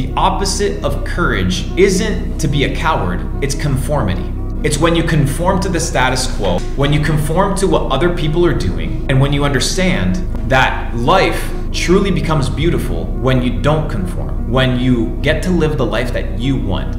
The opposite of courage isn't to be a coward, it's conformity. It's when you conform to the status quo, when you conform to what other people are doing, and when you understand that life truly becomes beautiful when you don't conform, when you get to live the life that you want.